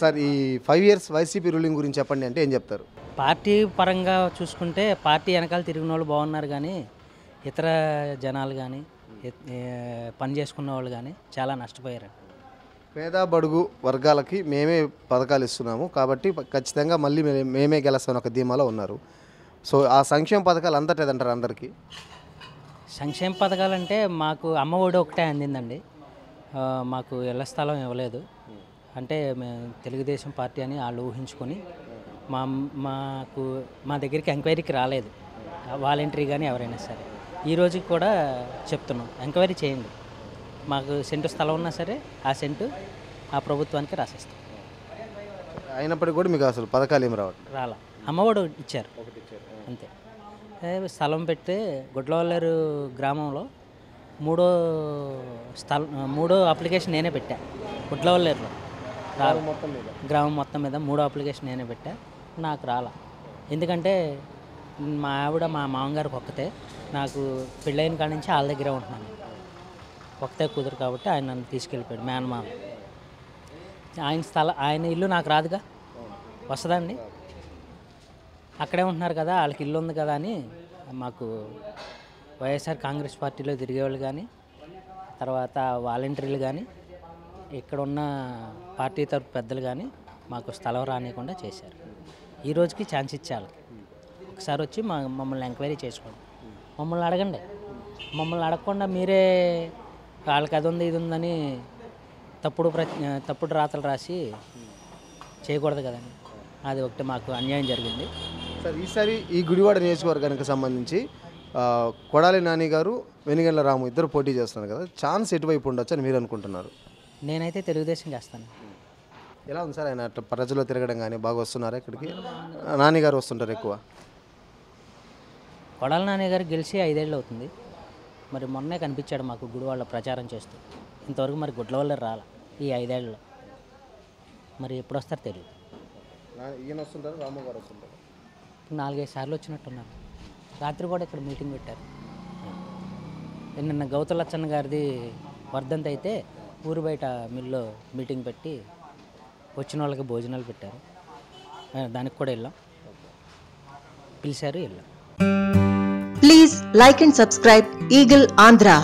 Sir ఈ five years YCP ruling గురించి చెప్పండి అంటే ఏం చెప్తారు? పార్టీ పరంగా చూసుకుంటే పార్టీ వెనకాల తిరిగిన వాళ్ళు బాగున్నారు కానీ ఇతర జనాలు కానీ పని చేసుకున్న వాళ్ళు కానీ చాలా నష్టపోయారు. పేద బడుగు వర్గాలకి మేమే పథకాలు ఇస్తున్నాము కాబట్టి ఖచ్చితంగా మళ్ళీ మేమే గెలుస్తామని ఒక ధీమాలో ఉన్నారు. సో ఆ సంక్షేమ పథకాలు అంతటేదంటారు అందరికీ? సంక్షేమ పథకాలంటే మాకు అమ్మ ఒడి ఒకటే అందిందండి. మాకు ఇళ్ళ స్థలం ఇవ్వలేదు. అంటే మేము తెలుగుదేశం పార్టీ అని వాళ్ళు ఊహించుకొని మా మాకు మా దగ్గరికి ఎంక్వైరీకి రాలేదు. వాలంటరీ కానీ ఎవరైనా సరే. ఈ రోజుకి కూడా చెప్తున్నాం ఎంక్వైరీ చేయండి. మాకు సెంటు స్థలం ఉన్నా సరే ఆ సెంటు ఆ ప్రభుత్వానికి రాసేస్తాం. అయినప్పటికీ కూడా మీకు అసలు పథకాలు ఏమి రావట్లేదు రాలా. అమ్మఒడి ఇచ్చారు. అంతే. స్థలం పెడితే గుడ్లవల్లేరు గ్రామంలో మూడో స్థలం మూడో అప్లికేషన్ నేనే పెట్టా గుడ్లవల్లేరులో. రాల మొత్తం మీద? గ్రామం మొత్తం మీద మూడో అప్లికేషన్ నేనే పెట్టా. నాకు రాలా. ఎందుకంటే మా ఆవిడ మా మామగారికి ఒక్కతే. నాకు పెళ్ళైన కాడి నుంచి వాళ్ళ దగ్గరే ఉంటున్నాను. ఒక్కతే కుదురు కాబట్టి ఆయన నన్ను తీసుకెళ్ళిపోయాడు మేనమామ ఆయన స్థల ఆయన ఇల్లు నాకు రాదుగా? వస్తుందండి అక్కడే ఉంటున్నారు కదా వాళ్ళకి ఇల్లు ఉంది కదా అని మాకు వైఎస్ఆర్ కాంగ్రెస్ పార్టీలో తిరిగేవాళ్ళు కానీ తర్వాత వాలంటీర్లు కానీ ఇక్కడ ఉన్న పార్టీ తరపు పెద్దలు కానీ మాకు స్థలం రానియకుండా చేశారు. ఈ రోజుకి ఛాన్స్ ఇచ్చాలి ఒకసారి వచ్చి మా మమ్మల్ని ఎంక్వైరీ చేసుకోండి. మమ్మల్ని అడగండి. మమ్మల్ని అడగకుండా మీరే వాళ్ళకి అది ఉంది ఇది ఉందని తప్పుడు ప్ర తప్పుడు రాతలు రాసి చేయకూడదు కదండి. అది ఒకటి మాకు అన్యాయం జరిగింది. సార్ ఈసారి ఈ గుడివాడ నియోజకవర్గానికి సంబంధించి కొడాలి నాని గారు వెనుగండ్ల రాము ఇద్దరు పోటీ చేస్తున్నారు కదా. ఛాన్స్ ఎటువైపు ఉండొచ్చు అని మీరు అనుకుంటున్నారు? నేనైతే తెలుగుదేశం చేస్తాను. ఎలా ఉంది సార్ ఆయన అట్లా ప్రజల్లో తిరగడం కానీ బాగా వస్తున్నారా ఇక్కడికి? నాని గారు వస్తుంటారు ఎక్కువ. కొడాల నాని గారు గెలిచి ఐదేళ్ళు అవుతుంది. మరి మొన్నే కనిపించాడు మాకు గుడివాళ్ళ ప్రచారం చేస్తూ. ఇంతవరకు మరి గుడ్ల వల్ల రాల ఈ ఐదేళ్ళలో మరి ఎప్పుడు వస్తారో తెలియదు ఈయన వస్తుంటారు రాము గారు వస్తుంటారు. నాలుగైదు సార్లు వచ్చినట్టున్నారు. రాత్రి కూడా ఇక్కడ మీటింగ్ పెట్టారు. నిన్న గౌతలచ్చన్న గారిది వర్ధంతి అయితే ఊరు బయట మిల్లో మీటింగ్ పెట్టి వచ్చిన వాళ్ళకి భోజనాలు పెట్టారు. దానికి కూడా వెళ్ళాం. పిలిచారు వెళ్ళాం. Please like and subscribe Eagle Andhra